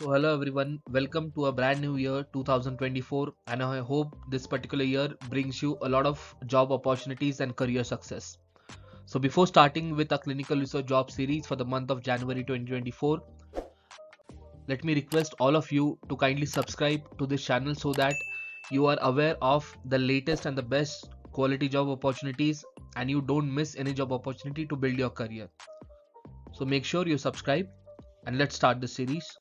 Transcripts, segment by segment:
So hello everyone, welcome to a brand new year 2024 and I hope this particular year brings you a lot of job opportunities and career success. So before starting with a clinical research job series for the month of January 2024, let me request all of you to kindly subscribe to this channel so that you are aware of the latest and the best quality job opportunities and you don't miss any job opportunity to build your career. So make sure you subscribe and let's start the series.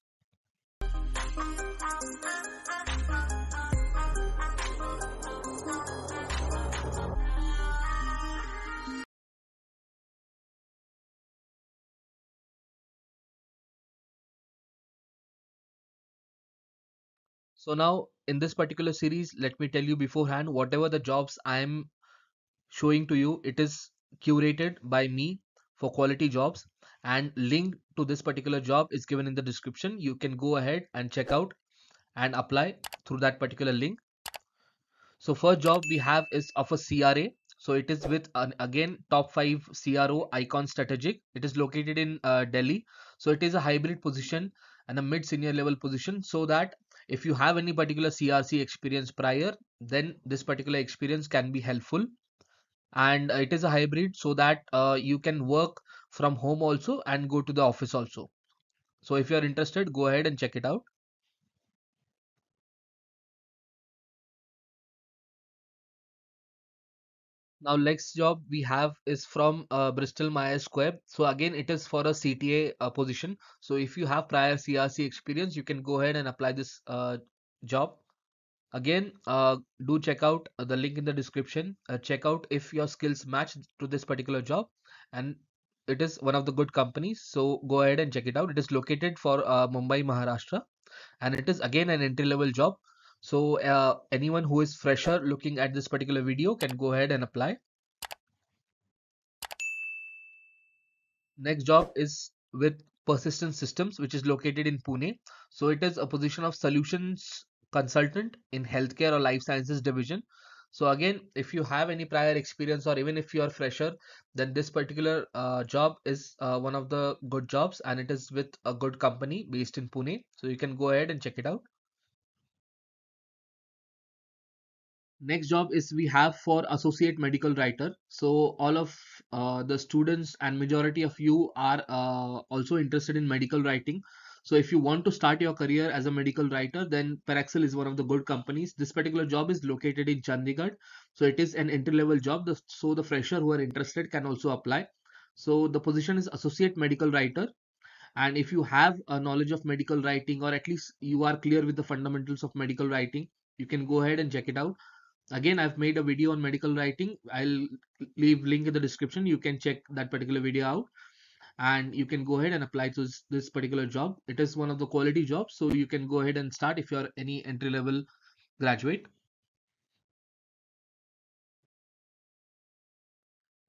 So now in this particular series, let me tell you beforehand, whatever the jobs I am showing to you, it is curated by me for quality jobs and link to this particular job is given in the description. You can go ahead and check out and apply through that particular link. So first job we have is of a CRA. So it is with an, again top 5 CRO Icon Strategic. It is located in uh, Delhi. So it is a hybrid position and a mid senior level position so that if you have any particular CRC experience prior, then this particular experience can be helpful. And it is a hybrid so that uh, you can work from home also and go to the office also. So if you are interested, go ahead and check it out. Now next job we have is from uh, Bristol Myers Squibb. So again it is for a CTA uh, position. So if you have prior CRC experience, you can go ahead and apply this uh, job. Again, uh, do check out the link in the description. Uh, check out if your skills match to this particular job, and it is one of the good companies. So go ahead and check it out. It is located for uh, Mumbai, Maharashtra, and it is again an entry level job. So uh, anyone who is fresher looking at this particular video can go ahead and apply. Next job is with Persistent Systems, which is located in Pune. So it is a position of solutions consultant in healthcare or life sciences division. So again, if you have any prior experience or even if you are fresher, then this particular uh, job is uh, one of the good jobs and it is with a good company based in Pune. So you can go ahead and check it out. Next job is we have for associate medical writer. So all of uh, the students and majority of you are uh, also interested in medical writing. So if you want to start your career as a medical writer then Parexel is one of the good companies. This particular job is located in Chandigarh. So it is an entry level job so the fresher who are interested can also apply. So the position is associate medical writer. And if you have a knowledge of medical writing or at least you are clear with the fundamentals of medical writing you can go ahead and check it out again i've made a video on medical writing. I'll leave link in the description. You can check that particular video out. And you can go ahead and apply to this, particular job. It is one of the quality jobs so you can go ahead and start if you're any entry level graduate.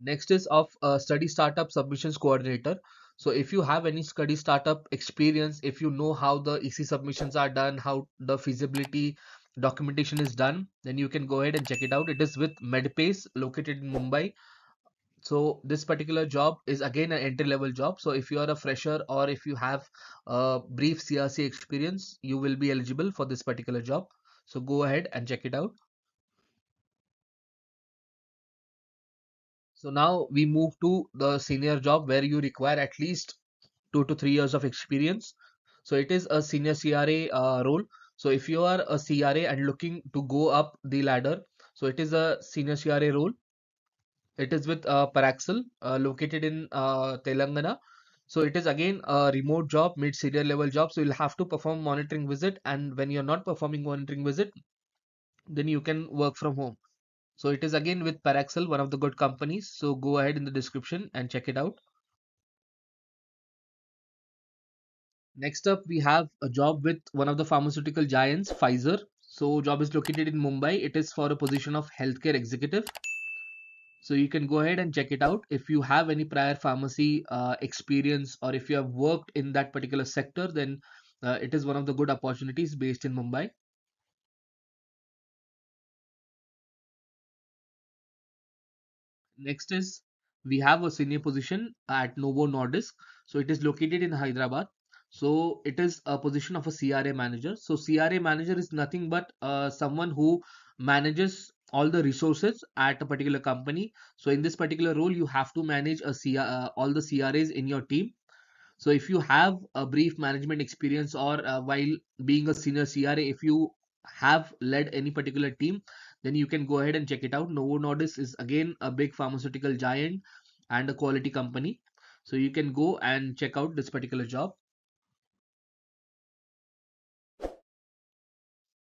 Next is of a study startup submissions coordinator. So if you have any study startup experience if you know how the ec submissions are done how the feasibility documentation is done then you can go ahead and check it out. It is with medpace located in mumbai. So this particular job is again an entry level job. So if you are a fresher or if you have a brief crc experience you will be eligible for this particular job. So go ahead and check it out. So now we move to the senior job where you require at least two to three years of experience. So it is a senior cra uh, role so if you are a CRA and looking to go up the ladder, so it is a senior CRA role. It is with uh, Parexel uh, located in uh, Telangana. So it is again a remote job, mid senior level job. So you'll have to perform monitoring visit, and when you're not performing monitoring visit, then you can work from home. So it is again with Parexel, one of the good companies. So go ahead in the description and check it out. Next up, we have a job with one of the pharmaceutical giants, Pfizer. So job is located in Mumbai. It is for a position of healthcare executive. So you can go ahead and check it out. If you have any prior pharmacy uh, experience or if you have worked in that particular sector, then uh, it is one of the good opportunities based in Mumbai. Next is we have a senior position at Novo Nordisk. So it is located in Hyderabad. So it is a position of a CRA manager. So CRA manager is nothing but uh, someone who manages all the resources at a particular company. So in this particular role, you have to manage a CR, uh, all the CRAs in your team. So if you have a brief management experience or uh, while being a senior CRA, if you have led any particular team, then you can go ahead and check it out. Novo Nordisk is again a big pharmaceutical giant and a quality company. So you can go and check out this particular job.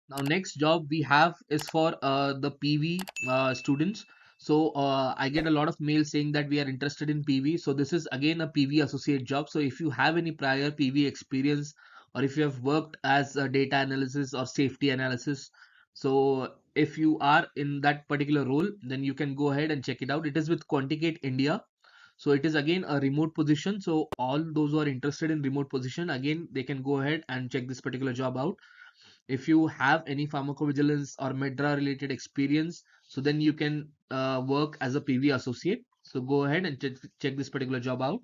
Now next job we have is for uh, the PV uh, students. So uh, I get a lot of mails saying that we are interested in PV. So this is again a PV associate job. So if you have any prior PV experience or if you have worked as a data analysis or safety analysis, so if you are in that particular role, then you can go ahead and check it out. It is with Quanticate India. So it is again a remote position. So all those who are interested in remote position, again, they can go ahead and check this particular job out if you have any pharmacovigilance or MedDRA related experience so then you can uh, work as a pv associate. So go ahead and check, check this particular job out.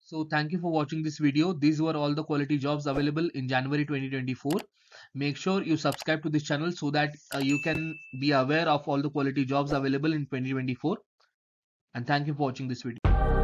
So thank you for watching this video. These were all the quality jobs available in january 2024 make sure you subscribe to this channel so that uh, you can be aware of all the quality jobs available in 2024 and thank you for watching this video